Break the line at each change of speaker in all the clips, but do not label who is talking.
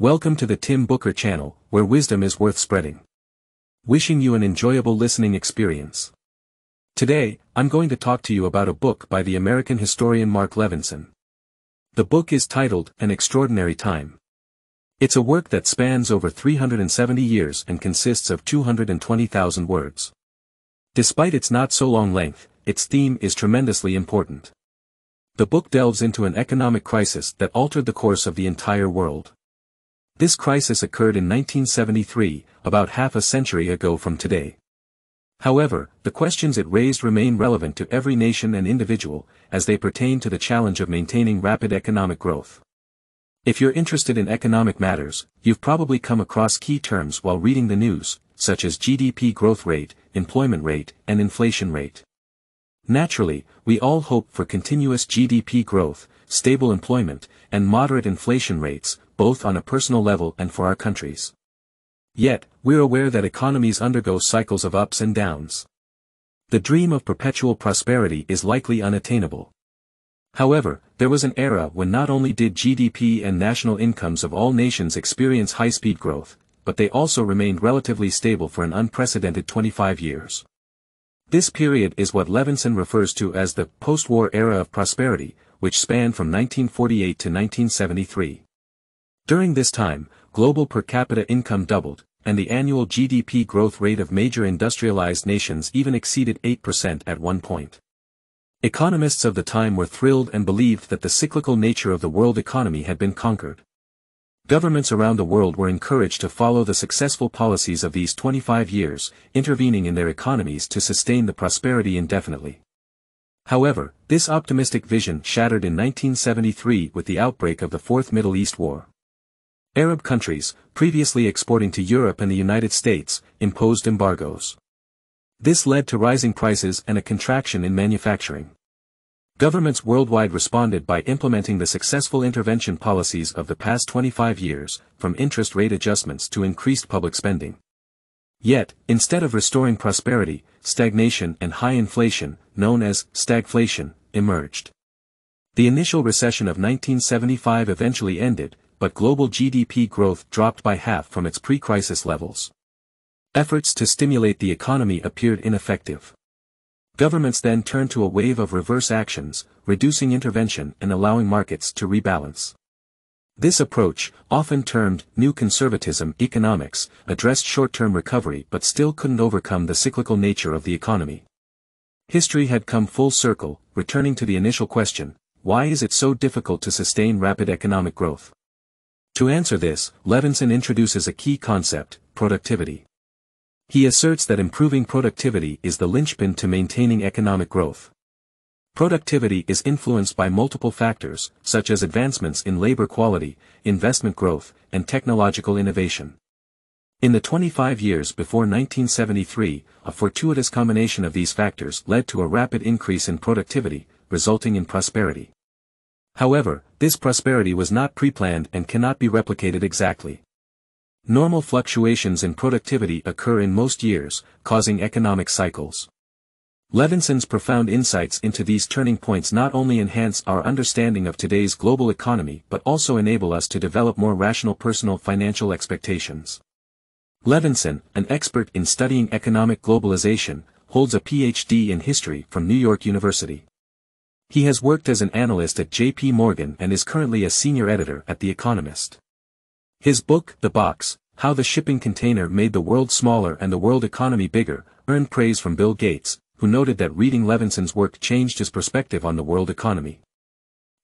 Welcome to the Tim Booker channel, where wisdom is worth spreading. Wishing you an enjoyable listening experience. Today, I'm going to talk to you about a book by the American historian Marc Levinson. The book is titled An Extraordinary Time. It's a work that spans over 370 years and consists of 220,000 words. Despite its not so long length, its theme is tremendously important. The book delves into an economic crisis that altered the course of the entire world. This crisis occurred in 1973, about half a century ago from today. However, the questions it raised remain relevant to every nation and individual, as they pertain to the challenge of maintaining rapid economic growth. If you're interested in economic matters, you've probably come across key terms while reading the news, such as GDP growth rate, employment rate, and inflation rate. Naturally, we all hope for continuous GDP growth, stable employment, and moderate inflation rates, both on a personal level and for our countries. Yet, we're aware that economies undergo cycles of ups and downs. The dream of perpetual prosperity is likely unattainable. However, there was an era when not only did GDP and national incomes of all nations experience high-speed growth, but they also remained relatively stable for an unprecedented 25 years. This period is what Levinson refers to as the post-war era of prosperity, which spanned from 1948 to 1973. During this time, global per capita income doubled, and the annual GDP growth rate of major industrialized nations even exceeded 8% at one point. Economists of the time were thrilled and believed that the cyclical nature of the world economy had been conquered. Governments around the world were encouraged to follow the successful policies of these 25 years, intervening in their economies to sustain the prosperity indefinitely. However, this optimistic vision shattered in 1973 with the outbreak of the Fourth Middle East War. Arab countries, previously exporting to Europe and the United States, imposed embargoes. This led to rising prices and a contraction in manufacturing. Governments worldwide responded by implementing the successful intervention policies of the past 25 years, from interest rate adjustments to increased public spending. Yet, instead of restoring prosperity, stagnation and high inflation, known as stagflation, emerged. The initial recession of 1975 eventually ended, but global GDP growth dropped by half from its pre-crisis levels. Efforts to stimulate the economy appeared ineffective. Governments then turned to a wave of reverse actions, reducing intervention and allowing markets to rebalance. This approach, often termed new conservatism economics, addressed short-term recovery but still couldn't overcome the cyclical nature of the economy. History had come full circle, returning to the initial question, why is it so difficult to sustain rapid economic growth? To answer this, Levinson introduces a key concept, productivity. He asserts that improving productivity is the linchpin to maintaining economic growth. Productivity is influenced by multiple factors, such as advancements in labor quality, investment growth, and technological innovation. In the 25 years before 1973, a fortuitous combination of these factors led to a rapid increase in productivity, resulting in prosperity. However, this prosperity was not pre-planned and cannot be replicated exactly. Normal fluctuations in productivity occur in most years, causing economic cycles. Levinson's profound insights into these turning points not only enhance our understanding of today's global economy but also enable us to develop more rational personal financial expectations. Levinson, an expert in studying economic globalization, holds a PhD in history from New York University. He has worked as an analyst at J.P. Morgan and is currently a senior editor at The Economist. His book, The Box, How the Shipping Container Made the World Smaller and the World Economy Bigger, earned praise from Bill Gates, who noted that reading Levinson's work changed his perspective on the world economy.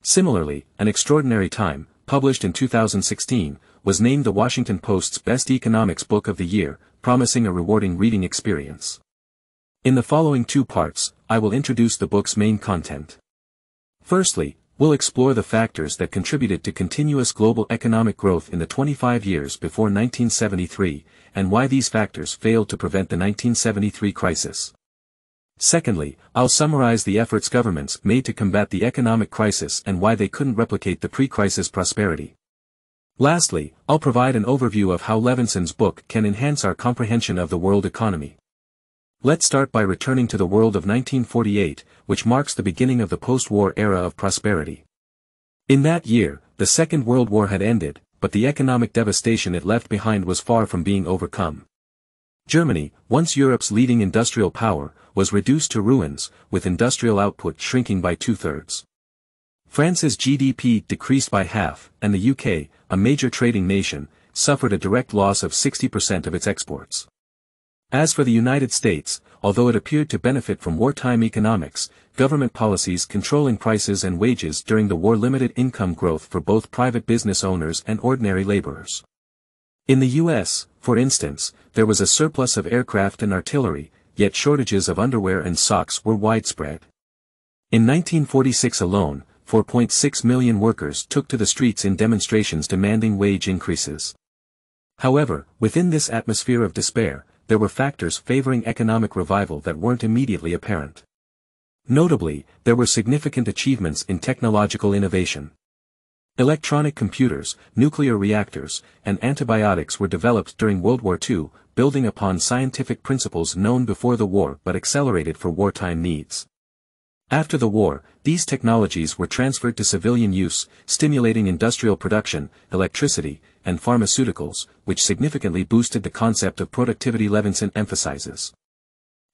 Similarly, An Extraordinary Time, published in 2016, was named the Washington Post's Best Economics Book of the Year, promising a rewarding reading experience. In the following two parts, I will introduce the book's main content. Firstly, we'll explore the factors that contributed to continuous global economic growth in the 25 years before 1973, and why these factors failed to prevent the 1973 crisis. Secondly, I'll summarize the efforts governments made to combat the economic crisis and why they couldn't replicate the pre-crisis prosperity. Lastly, I'll provide an overview of how Levinson's book can enhance our comprehension of the world economy. Let's start by returning to the world of 1948, which marks the beginning of the post-war era of prosperity. In that year, the Second World War had ended, but the economic devastation it left behind was far from being overcome. Germany, once Europe's leading industrial power, was reduced to ruins, with industrial output shrinking by two-thirds. France's GDP decreased by half, and the UK, a major trading nation, suffered a direct loss of 60% of its exports. As for the United States, although it appeared to benefit from wartime economics, government policies controlling prices and wages during the war limited income growth for both private business owners and ordinary laborers. In the U.S., for instance, there was a surplus of aircraft and artillery, yet shortages of underwear and socks were widespread. In 1946 alone, 4.6 million workers took to the streets in demonstrations demanding wage increases. However, within this atmosphere of despair, there were factors favoring economic revival that weren't immediately apparent. Notably, there were significant achievements in technological innovation. Electronic computers, nuclear reactors, and antibiotics were developed during World War II, building upon scientific principles known before the war but accelerated for wartime needs. After the war, these technologies were transferred to civilian use, stimulating industrial production, electricity, and pharmaceuticals, which significantly boosted the concept of productivity Levinson emphasizes.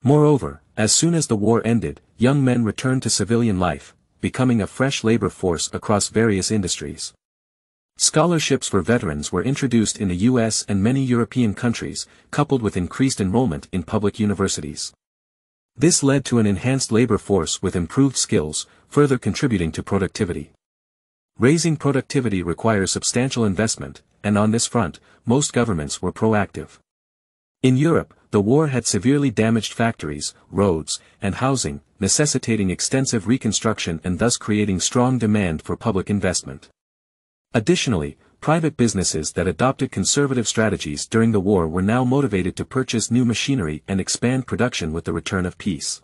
Moreover, as soon as the war ended, young men returned to civilian life, becoming a fresh labor force across various industries. Scholarships for veterans were introduced in the US and many European countries, coupled with increased enrollment in public universities. This led to an enhanced labor force with improved skills, further contributing to productivity. Raising productivity requires substantial investment, and on this front, most governments were proactive. In Europe, the war had severely damaged factories, roads, and housing, necessitating extensive reconstruction and thus creating strong demand for public investment. Additionally, private businesses that adopted conservative strategies during the war were now motivated to purchase new machinery and expand production with the return of peace.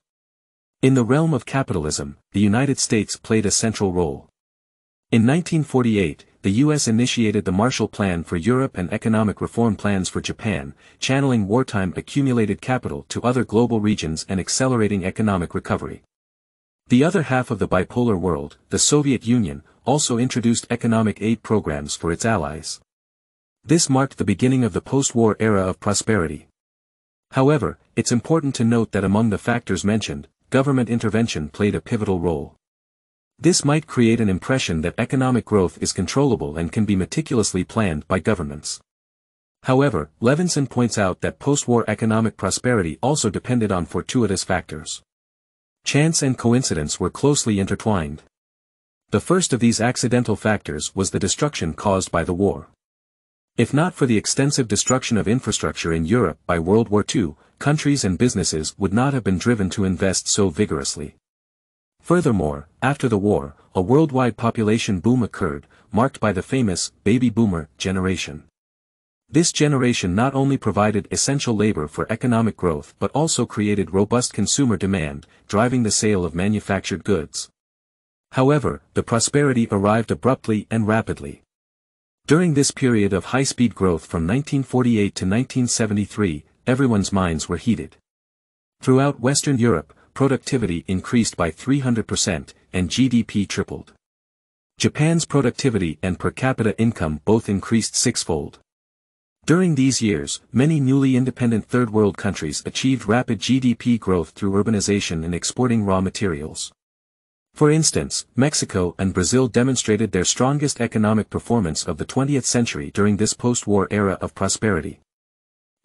In the realm of capitalism, the United States played a central role. In 1948, the U.S. initiated the Marshall Plan for Europe and economic reform plans for Japan, channeling wartime accumulated capital to other global regions and accelerating economic recovery. The other half of the bipolar world, the Soviet Union, also introduced economic aid programs for its allies. This marked the beginning of the post-war era of prosperity. However, it's important to note that among the factors mentioned, government intervention played a pivotal role. This might create an impression that economic growth is controllable and can be meticulously planned by governments. However, Levinson points out that post-war economic prosperity also depended on fortuitous factors. Chance and coincidence were closely intertwined. The first of these accidental factors was the destruction caused by the war. If not for the extensive destruction of infrastructure in Europe by World War II, countries and businesses would not have been driven to invest so vigorously. Furthermore, after the war, a worldwide population boom occurred, marked by the famous baby boomer generation. This generation not only provided essential labor for economic growth but also created robust consumer demand, driving the sale of manufactured goods. However, the prosperity arrived abruptly and rapidly. During this period of high-speed growth from 1948 to 1973, everyone's minds were heated. Throughout Western Europe, productivity increased by 300%, and GDP tripled. Japan's productivity and per capita income both increased sixfold. During these years, many newly independent third world countries achieved rapid GDP growth through urbanization and exporting raw materials. For instance, Mexico and Brazil demonstrated their strongest economic performance of the 20th century during this post-war era of prosperity.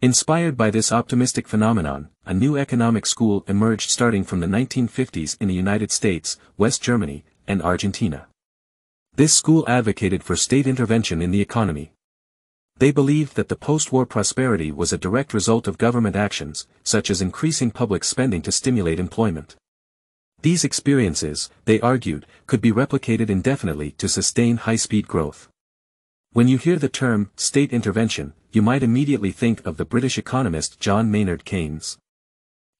Inspired by this optimistic phenomenon, a new economic school emerged starting from the 1950s in the United States, West Germany, and Argentina. This school advocated for state intervention in the economy. They believed that the post-war prosperity was a direct result of government actions, such as increasing public spending to stimulate employment. These experiences, they argued, could be replicated indefinitely to sustain high-speed growth. When you hear the term, state intervention, you might immediately think of the British economist John Maynard Keynes.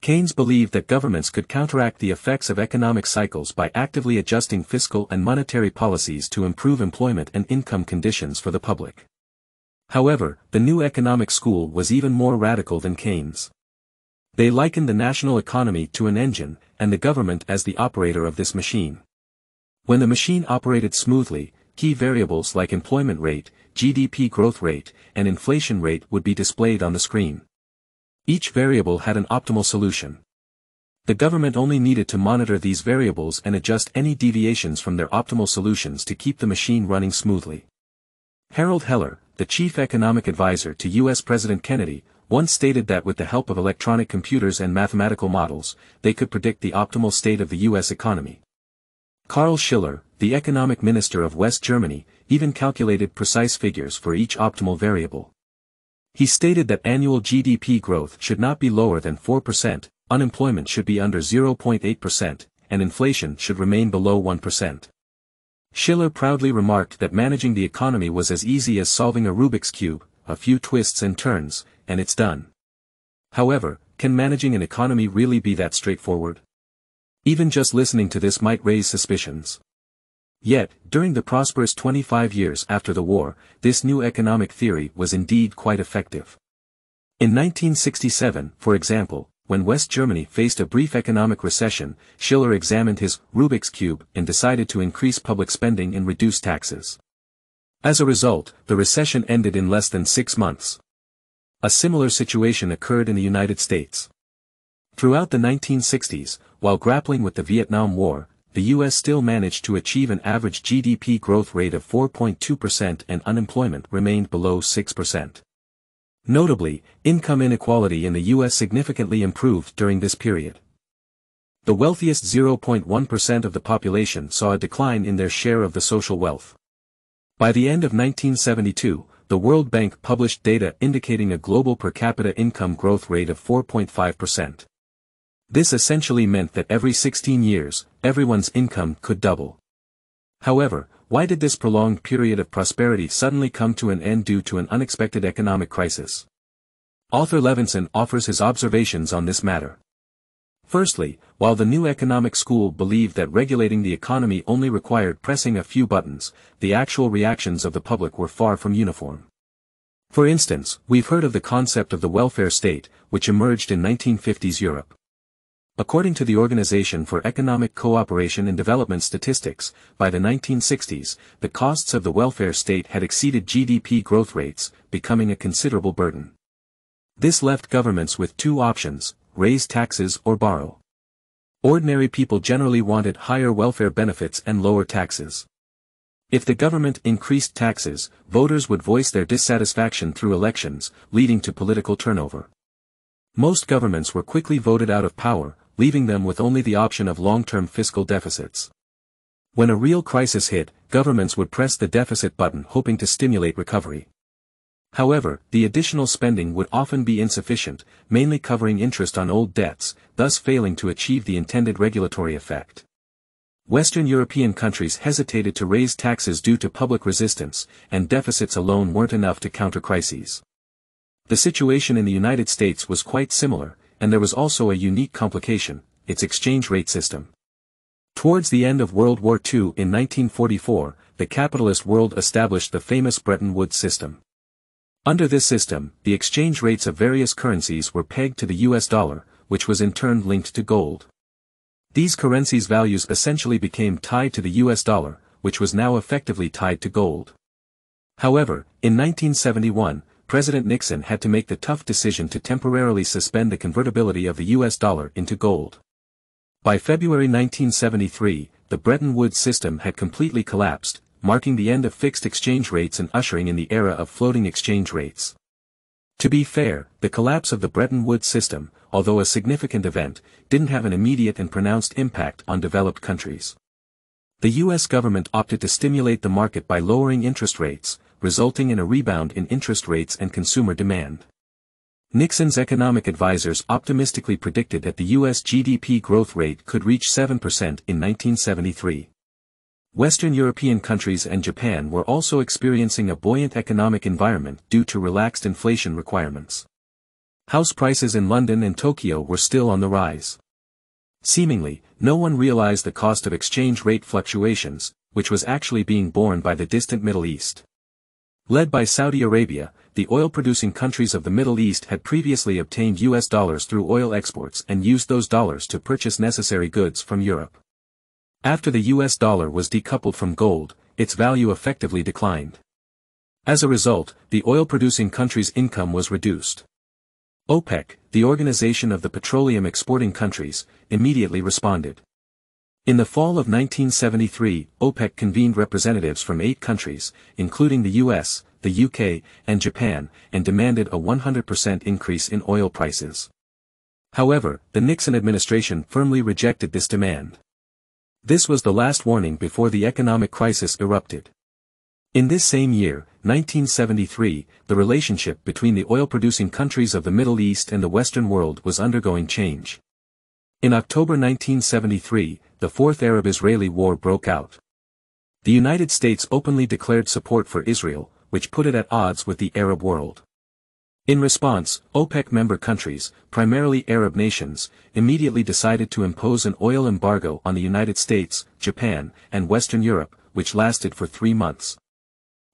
Keynes believed that governments could counteract the effects of economic cycles by actively adjusting fiscal and monetary policies to improve employment and income conditions for the public. However, the new economic school was even more radical than Keynes. They likened the national economy to an engine, and the government as the operator of this machine. When the machine operated smoothly, key variables like employment rate, GDP growth rate, and inflation rate would be displayed on the screen. Each variable had an optimal solution. The government only needed to monitor these variables and adjust any deviations from their optimal solutions to keep the machine running smoothly. Harold Heller, the chief economic advisor to U.S. President Kennedy, once stated that with the help of electronic computers and mathematical models, they could predict the optimal state of the U.S. economy. Karl Schiller, the economic minister of West Germany, even calculated precise figures for each optimal variable. He stated that annual GDP growth should not be lower than 4%, unemployment should be under 0.8%, and inflation should remain below 1%. Schiller proudly remarked that managing the economy was as easy as solving a Rubik's Cube, a few twists and turns, and it's done. However, can managing an economy really be that straightforward? Even just listening to this might raise suspicions. Yet, during the prosperous 25 years after the war, this new economic theory was indeed quite effective. In 1967, for example, when West Germany faced a brief economic recession, Schiller examined his Rubik's Cube and decided to increase public spending and reduce taxes. As a result, the recession ended in less than six months. A similar situation occurred in the United States. Throughout the 1960s, while grappling with the Vietnam War, the U.S. still managed to achieve an average GDP growth rate of 4.2% and unemployment remained below 6%. Notably, income inequality in the U.S. significantly improved during this period. The wealthiest 0.1% of the population saw a decline in their share of the social wealth. By the end of 1972, the World Bank published data indicating a global per capita income growth rate of 4.5%. This essentially meant that every 16 years, everyone's income could double. However, why did this prolonged period of prosperity suddenly come to an end due to an unexpected economic crisis? Author Levinson offers his observations on this matter. Firstly, while the new economic school believed that regulating the economy only required pressing a few buttons, the actual reactions of the public were far from uniform. For instance, we've heard of the concept of the welfare state, which emerged in 1950s Europe. According to the Organization for Economic Cooperation and Development Statistics, by the 1960s, the costs of the welfare state had exceeded GDP growth rates, becoming a considerable burden. This left governments with two options, raise taxes or borrow. Ordinary people generally wanted higher welfare benefits and lower taxes. If the government increased taxes, voters would voice their dissatisfaction through elections, leading to political turnover. Most governments were quickly voted out of power, leaving them with only the option of long-term fiscal deficits. When a real crisis hit, governments would press the deficit button hoping to stimulate recovery. However, the additional spending would often be insufficient, mainly covering interest on old debts, thus failing to achieve the intended regulatory effect. Western European countries hesitated to raise taxes due to public resistance, and deficits alone weren't enough to counter crises. The situation in the United States was quite similar, and there was also a unique complication, its exchange rate system. Towards the end of World War II in 1944, the capitalist world established the famous Bretton Woods system. Under this system, the exchange rates of various currencies were pegged to the US dollar, which was in turn linked to gold. These currencies' values essentially became tied to the US dollar, which was now effectively tied to gold. However, in 1971, President Nixon had to make the tough decision to temporarily suspend the convertibility of the US dollar into gold. By February 1973, the Bretton Woods system had completely collapsed, marking the end of fixed exchange rates and ushering in the era of floating exchange rates. To be fair, the collapse of the Bretton Woods system, although a significant event, didn't have an immediate and pronounced impact on developed countries. The US government opted to stimulate the market by lowering interest rates, resulting in a rebound in interest rates and consumer demand. Nixon's economic advisers optimistically predicted that the U.S. GDP growth rate could reach 7% in 1973. Western European countries and Japan were also experiencing a buoyant economic environment due to relaxed inflation requirements. House prices in London and Tokyo were still on the rise. Seemingly, no one realized the cost of exchange rate fluctuations, which was actually being borne by the distant Middle East. Led by Saudi Arabia, the oil-producing countries of the Middle East had previously obtained US dollars through oil exports and used those dollars to purchase necessary goods from Europe. After the US dollar was decoupled from gold, its value effectively declined. As a result, the oil-producing countries' income was reduced. OPEC, the Organization of the Petroleum Exporting Countries, immediately responded. In the fall of 1973, OPEC convened representatives from eight countries, including the US, the UK, and Japan, and demanded a 100% increase in oil prices. However, the Nixon administration firmly rejected this demand. This was the last warning before the economic crisis erupted. In this same year, 1973, the relationship between the oil-producing countries of the Middle East and the Western world was undergoing change. In October 1973, the Fourth Arab-Israeli War broke out. The United States openly declared support for Israel, which put it at odds with the Arab world. In response, OPEC member countries, primarily Arab nations, immediately decided to impose an oil embargo on the United States, Japan, and Western Europe, which lasted for three months.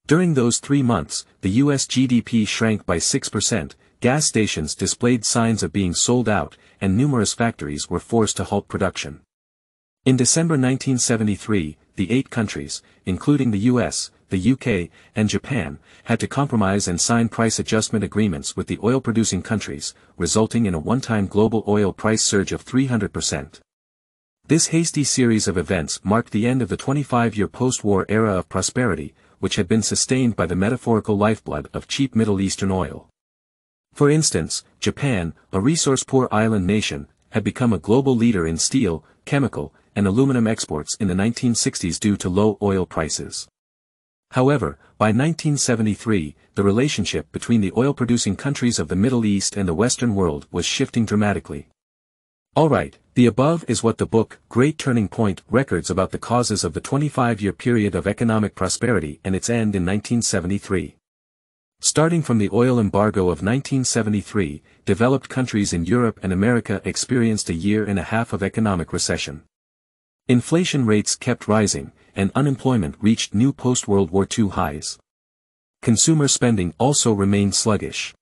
During those three months, the U.S. GDP shrank by 6%, gas stations displayed signs of being sold out, and numerous factories were forced to halt production. In December 1973, the eight countries, including the U.S., the UK, and Japan, had to compromise and sign price adjustment agreements with the oil-producing countries, resulting in a one-time global oil price surge of 300%. This hasty series of events marked the end of the 25-year post-war era of prosperity, which had been sustained by the metaphorical lifeblood of cheap Middle Eastern oil. For instance, Japan, a resource-poor island nation, had become a global leader in steel, chemical, and aluminum exports in the 1960s due to low oil prices. However, by 1973, the relationship between the oil-producing countries of the Middle East and the Western world was shifting dramatically. Alright, the above is what the book, Great Turning Point, records about the causes of the 25-year period of economic prosperity and its end in 1973. Starting from the oil embargo of 1973, developed countries in Europe and America experienced a year and a half of economic recession. Inflation rates kept rising, and unemployment reached new post-World War II highs. Consumer spending also remained sluggish.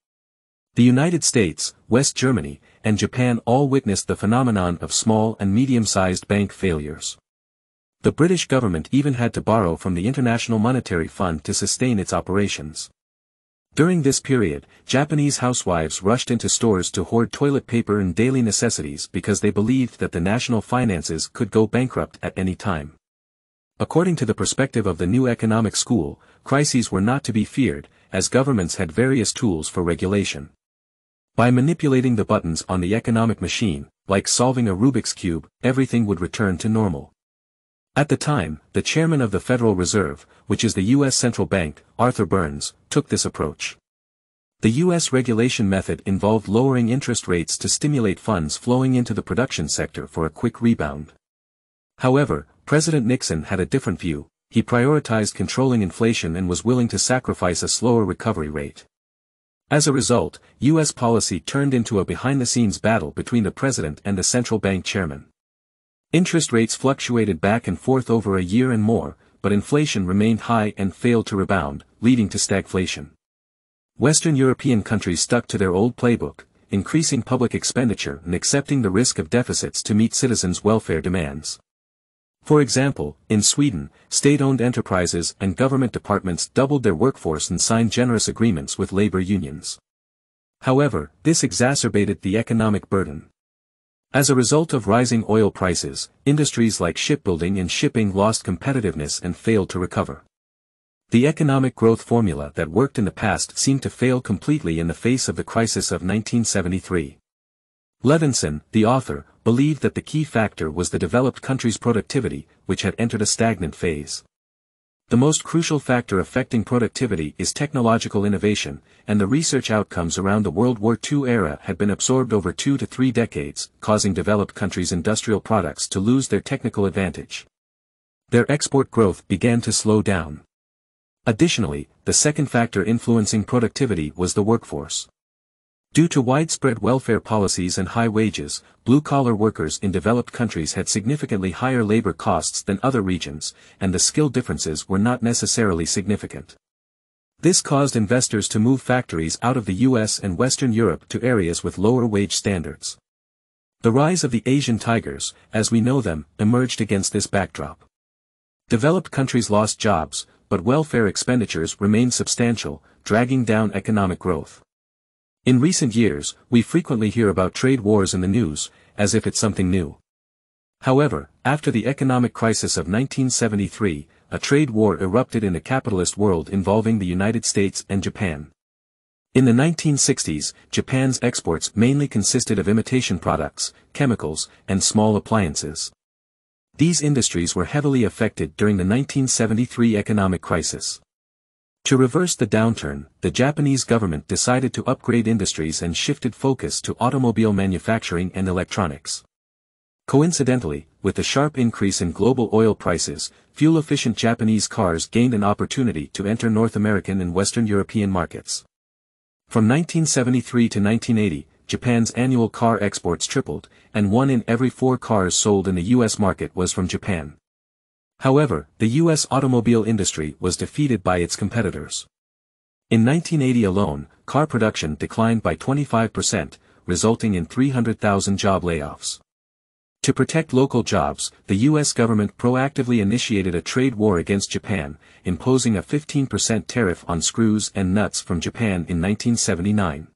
The United States, West Germany, and Japan all witnessed the phenomenon of small and medium-sized bank failures. The British government even had to borrow from the International Monetary Fund to sustain its operations. During this period, Japanese housewives rushed into stores to hoard toilet paper and daily necessities because they believed that the national finances could go bankrupt at any time. According to the perspective of the new economic school, crises were not to be feared, as governments had various tools for regulation. By manipulating the buttons on the economic machine, like solving a Rubik's Cube, everything would return to normal. At the time, the chairman of the Federal Reserve, which is the U.S. central bank, Arthur Burns, took this approach. The U.S. regulation method involved lowering interest rates to stimulate funds flowing into the production sector for a quick rebound. However, President Nixon had a different view, he prioritized controlling inflation and was willing to sacrifice a slower recovery rate. As a result, U.S. policy turned into a behind-the-scenes battle between the president and the central bank chairman. Interest rates fluctuated back and forth over a year and more, but inflation remained high and failed to rebound, leading to stagflation. Western European countries stuck to their old playbook, increasing public expenditure and accepting the risk of deficits to meet citizens' welfare demands. For example, in Sweden, state-owned enterprises and government departments doubled their workforce and signed generous agreements with labor unions. However, this exacerbated the economic burden. As a result of rising oil prices, industries like shipbuilding and shipping lost competitiveness and failed to recover. The economic growth formula that worked in the past seemed to fail completely in the face of the crisis of 1973. Levinson, the author, believed that the key factor was the developed country's productivity, which had entered a stagnant phase. The most crucial factor affecting productivity is technological innovation, and the research outcomes around the World War II era had been absorbed over two to three decades, causing developed countries' industrial products to lose their technical advantage. Their export growth began to slow down. Additionally, the second factor influencing productivity was the workforce. Due to widespread welfare policies and high wages, blue-collar workers in developed countries had significantly higher labor costs than other regions, and the skill differences were not necessarily significant. This caused investors to move factories out of the US and Western Europe to areas with lower wage standards. The rise of the Asian tigers, as we know them, emerged against this backdrop. Developed countries lost jobs, but welfare expenditures remained substantial, dragging down economic growth. In recent years, we frequently hear about trade wars in the news, as if it's something new. However, after the economic crisis of 1973, a trade war erupted in the capitalist world involving the United States and Japan. In the 1960s, Japan's exports mainly consisted of imitation products, chemicals, and small appliances. These industries were heavily affected during the 1973 economic crisis. To reverse the downturn, the Japanese government decided to upgrade industries and shifted focus to automobile manufacturing and electronics. Coincidentally, with the sharp increase in global oil prices, fuel-efficient Japanese cars gained an opportunity to enter North American and Western European markets. From 1973 to 1980, Japan's annual car exports tripled, and one in every four cars sold in the U.S. market was from Japan. However, the U.S. automobile industry was defeated by its competitors. In 1980 alone, car production declined by 25%, resulting in 300,000 job layoffs. To protect local jobs, the U.S. government proactively initiated a trade war against Japan, imposing a 15% tariff on screws and nuts from Japan in 1979.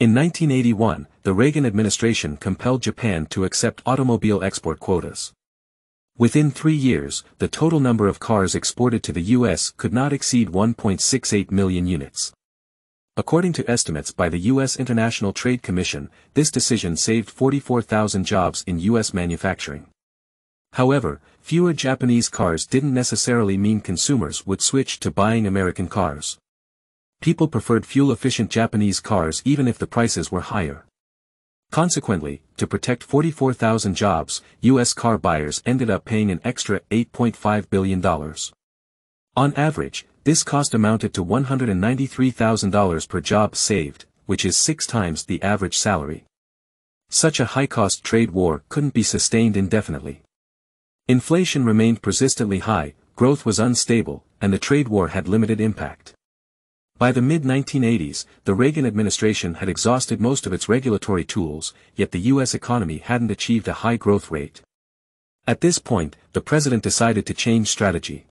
In 1981, the Reagan administration compelled Japan to accept automobile export quotas. Within three years, the total number of cars exported to the U.S. could not exceed 1.68 million units. According to estimates by the U.S. International Trade Commission, this decision saved 44,000 jobs in U.S. manufacturing. However, fewer Japanese cars didn't necessarily mean consumers would switch to buying American cars. People preferred fuel-efficient Japanese cars even if the prices were higher. Consequently, to protect 44,000 jobs, U.S. car buyers ended up paying an extra $8.5 billion. On average, this cost amounted to $193,000 per job saved, which is six times the average salary. Such a high-cost trade war couldn't be sustained indefinitely. Inflation remained persistently high, growth was unstable, and the trade war had limited impact. By the mid-1980s, the Reagan administration had exhausted most of its regulatory tools, yet the U.S. economy hadn't achieved a high growth rate. At this point, the president decided to change strategy.